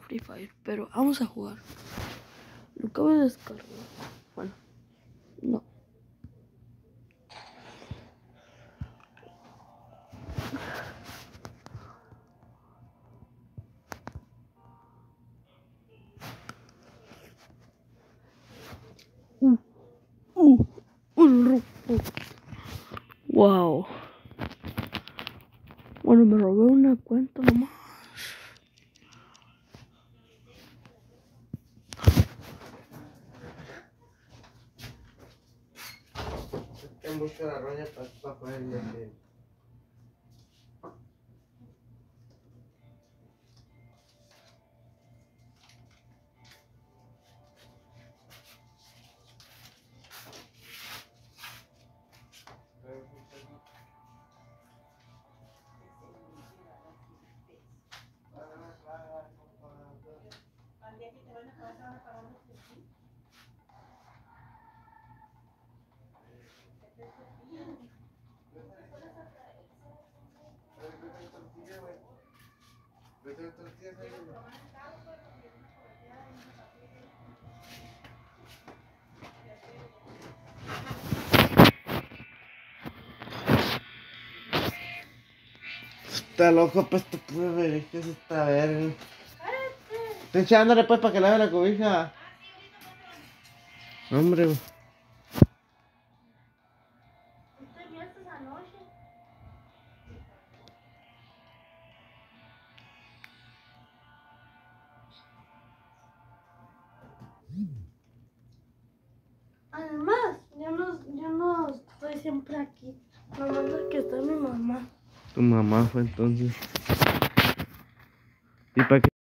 Free Fire, pero vamos a jugar. Lo acabo de descargar. Bueno, no. Uh, uh, Wow. Bueno, me robé una cuenta nomás. Mucho la roña para ponerle que... Está loco, pues ver, ¿qué es esta verga? Estoy echándole pues para que lave la cobija. Hombre, Además, yo no, yo no estoy siempre aquí. Nomás es que está mi mamá. Tu mamá fue entonces. ¿Y para qué?